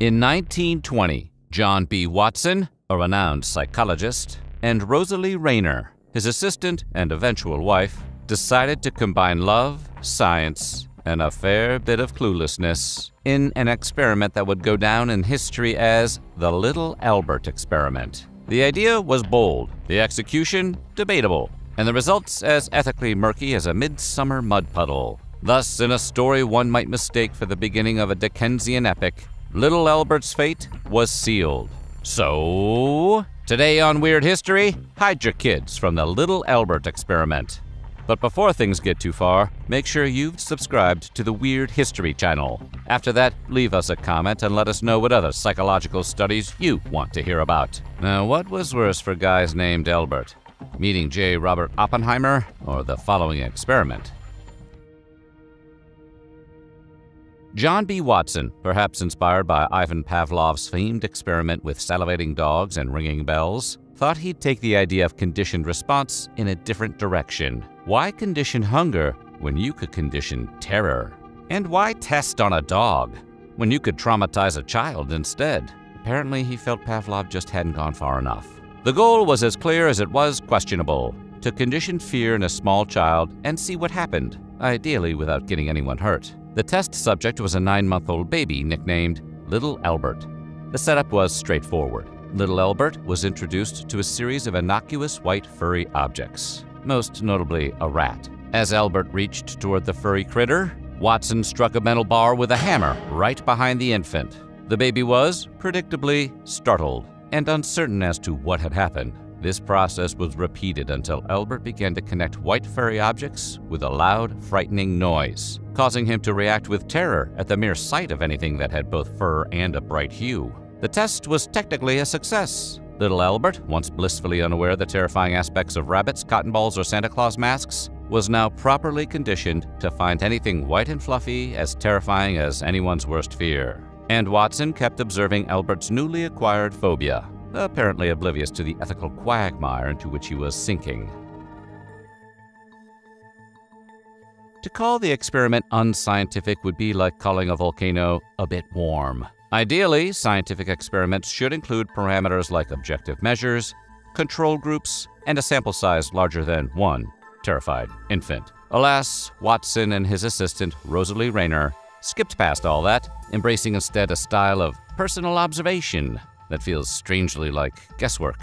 In 1920, John B. Watson, a renowned psychologist, and Rosalie Rayner, his assistant and eventual wife, decided to combine love, science, and a fair bit of cluelessness in an experiment that would go down in history as the Little Albert experiment. The idea was bold, the execution debatable, and the results as ethically murky as a midsummer mud puddle. Thus, in a story one might mistake for the beginning of a Dickensian epic, Little Albert's fate was sealed. So, today on Weird History, hide your kids from the Little Albert experiment. But before things get too far, make sure you've subscribed to the Weird History channel. After that, leave us a comment and let us know what other psychological studies you want to hear about. Now, what was worse for guys named Albert? Meeting J. Robert Oppenheimer or the following experiment? John B. Watson, perhaps inspired by Ivan Pavlov's famed experiment with salivating dogs and ringing bells, thought he'd take the idea of conditioned response in a different direction. Why condition hunger when you could condition terror? And why test on a dog when you could traumatize a child instead? Apparently, he felt Pavlov just hadn't gone far enough. The goal was as clear as it was questionable to condition fear in a small child and see what happened, ideally without getting anyone hurt. The test subject was a nine month old baby nicknamed Little Albert. The setup was straightforward. Little Albert was introduced to a series of innocuous white furry objects, most notably a rat. As Albert reached toward the furry critter, Watson struck a metal bar with a hammer right behind the infant. The baby was, predictably, startled and uncertain as to what had happened. This process was repeated until Albert began to connect white furry objects with a loud, frightening noise, causing him to react with terror at the mere sight of anything that had both fur and a bright hue. The test was technically a success. Little Albert, once blissfully unaware of the terrifying aspects of rabbits, cotton balls, or Santa Claus masks, was now properly conditioned to find anything white and fluffy as terrifying as anyone's worst fear. And Watson kept observing Albert's newly acquired phobia, apparently oblivious to the ethical quagmire into which he was sinking. To call the experiment unscientific would be like calling a volcano a bit warm. Ideally, scientific experiments should include parameters like objective measures, control groups, and a sample size larger than one terrified infant. Alas, Watson and his assistant, Rosalie Rayner, skipped past all that, embracing instead a style of personal observation that feels strangely like guesswork.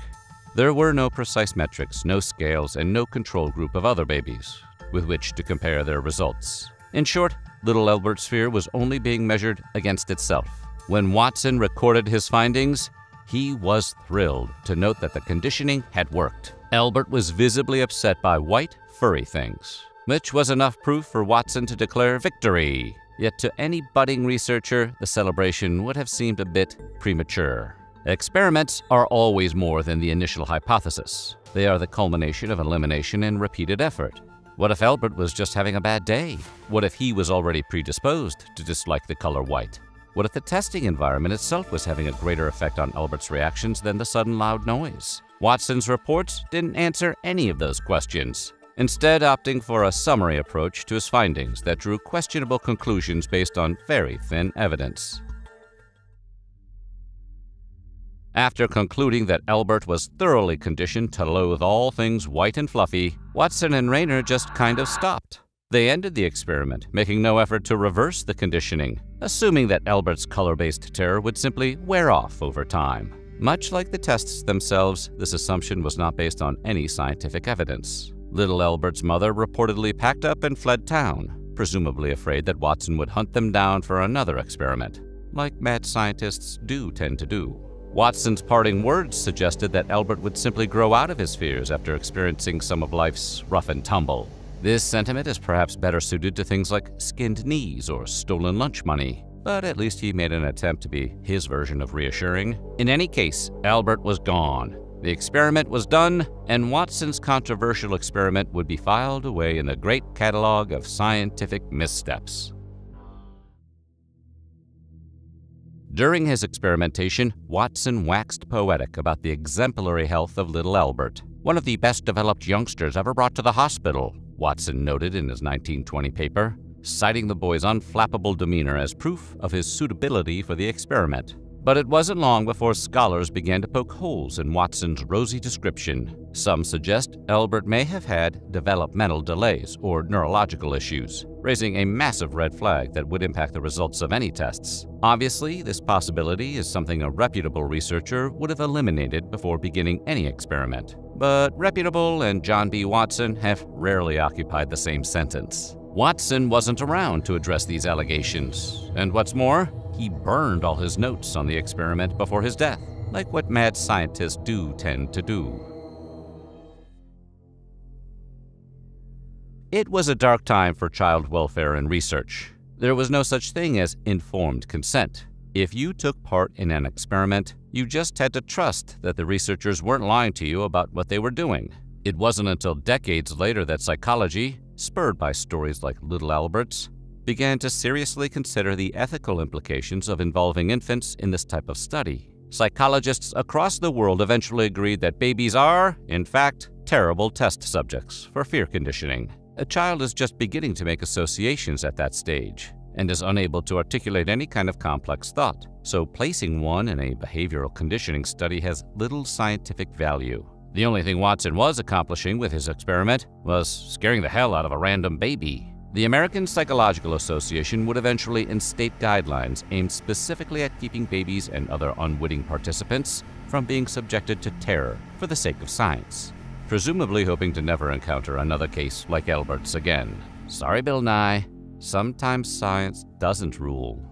There were no precise metrics, no scales, and no control group of other babies with which to compare their results. In short, little Albert's fear was only being measured against itself. When Watson recorded his findings, he was thrilled to note that the conditioning had worked. Albert was visibly upset by white, furry things, which was enough proof for Watson to declare victory. Yet to any budding researcher, the celebration would have seemed a bit premature. Experiments are always more than the initial hypothesis. They are the culmination of elimination and repeated effort. What if Albert was just having a bad day? What if he was already predisposed to dislike the color white? What if the testing environment itself was having a greater effect on Albert's reactions than the sudden loud noise? Watson's reports didn't answer any of those questions, instead opting for a summary approach to his findings that drew questionable conclusions based on very thin evidence. After concluding that Albert was thoroughly conditioned to loathe all things white and fluffy, Watson and Rayner just kind of stopped. They ended the experiment, making no effort to reverse the conditioning, assuming that Albert's color-based terror would simply wear off over time. Much like the tests themselves, this assumption was not based on any scientific evidence. Little Albert's mother reportedly packed up and fled town, presumably afraid that Watson would hunt them down for another experiment, like mad scientists do tend to do. Watson's parting words suggested that Albert would simply grow out of his fears after experiencing some of life's rough and tumble. This sentiment is perhaps better suited to things like skinned knees or stolen lunch money, but at least he made an attempt to be his version of reassuring. In any case, Albert was gone. The experiment was done, and Watson's controversial experiment would be filed away in the great catalog of scientific missteps. During his experimentation, Watson waxed poetic about the exemplary health of little Albert, one of the best developed youngsters ever brought to the hospital, Watson noted in his 1920 paper, citing the boy's unflappable demeanor as proof of his suitability for the experiment. But it wasn't long before scholars began to poke holes in Watson's rosy description. Some suggest Albert may have had developmental delays or neurological issues, raising a massive red flag that would impact the results of any tests. Obviously, this possibility is something a reputable researcher would have eliminated before beginning any experiment. But reputable and John B. Watson have rarely occupied the same sentence. Watson wasn't around to address these allegations, and what's more, he burned all his notes on the experiment before his death, like what mad scientists do tend to do. It was a dark time for child welfare and research. There was no such thing as informed consent. If you took part in an experiment, you just had to trust that the researchers weren't lying to you about what they were doing. It wasn't until decades later that psychology, spurred by stories like Little Albert's, began to seriously consider the ethical implications of involving infants in this type of study. Psychologists across the world eventually agreed that babies are, in fact, terrible test subjects for fear conditioning. A child is just beginning to make associations at that stage, and is unable to articulate any kind of complex thought, so placing one in a behavioral conditioning study has little scientific value. The only thing Watson was accomplishing with his experiment was scaring the hell out of a random baby. The American Psychological Association would eventually instate guidelines aimed specifically at keeping babies and other unwitting participants from being subjected to terror for the sake of science, presumably hoping to never encounter another case like Albert's again. Sorry, Bill Nye, Sometimes science doesn't rule.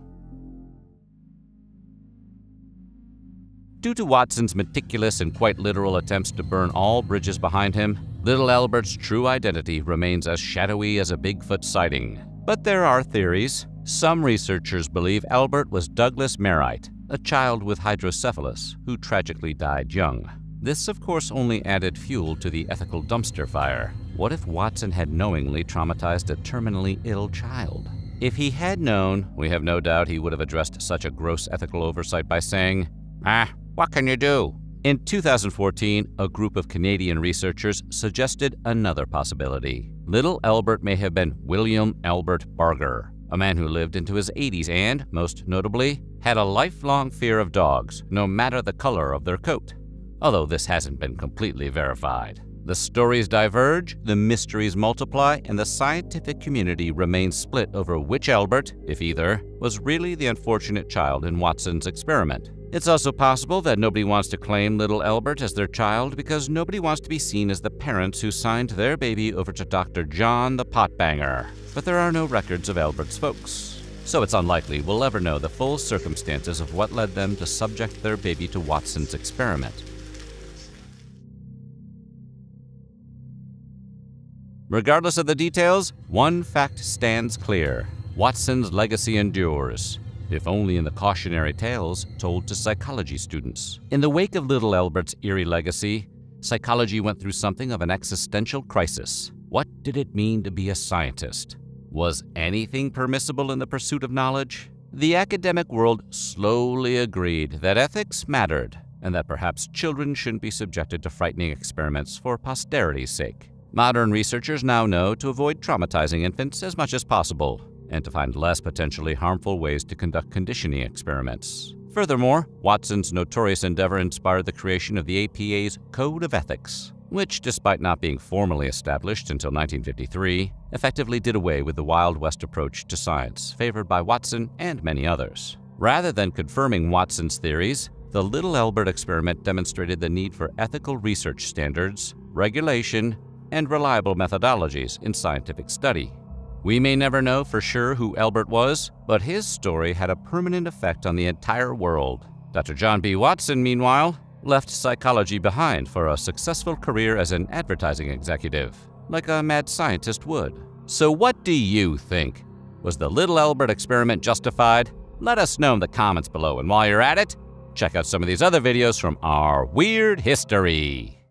Due to Watson's meticulous and quite literal attempts to burn all bridges behind him, Little Albert's true identity remains as shadowy as a Bigfoot sighting. But there are theories. Some researchers believe Albert was Douglas Merritt, a child with hydrocephalus who tragically died young. This, of course, only added fuel to the ethical dumpster fire. What if Watson had knowingly traumatized a terminally ill child? If he had known, we have no doubt he would have addressed such a gross ethical oversight by saying, Ah, what can you do? In 2014, a group of Canadian researchers suggested another possibility. Little Albert may have been William Albert Barger, a man who lived into his 80s and, most notably, had a lifelong fear of dogs, no matter the color of their coat although this hasn't been completely verified. The stories diverge, the mysteries multiply, and the scientific community remains split over which Albert, if either, was really the unfortunate child in Watson's experiment. It's also possible that nobody wants to claim little Albert as their child because nobody wants to be seen as the parents who signed their baby over to Dr. John the Potbanger. But there are no records of Albert's folks. So it's unlikely we'll ever know the full circumstances of what led them to subject their baby to Watson's experiment. Regardless of the details, one fact stands clear Watson's legacy endures, if only in the cautionary tales told to psychology students. In the wake of little Albert's eerie legacy, psychology went through something of an existential crisis. What did it mean to be a scientist? Was anything permissible in the pursuit of knowledge? The academic world slowly agreed that ethics mattered and that perhaps children shouldn't be subjected to frightening experiments for posterity's sake. Modern researchers now know to avoid traumatizing infants as much as possible and to find less potentially harmful ways to conduct conditioning experiments. Furthermore, Watson's notorious endeavor inspired the creation of the APA's Code of Ethics, which, despite not being formally established until 1953, effectively did away with the Wild West approach to science favored by Watson and many others. Rather than confirming Watson's theories, the Little Albert experiment demonstrated the need for ethical research standards, regulation, and reliable methodologies in scientific study. We may never know for sure who Albert was, but his story had a permanent effect on the entire world. Dr. John B. Watson, meanwhile, left psychology behind for a successful career as an advertising executive, like a mad scientist would. So, what do you think? Was the little Albert experiment justified? Let us know in the comments below, and while you're at it, check out some of these other videos from our weird history.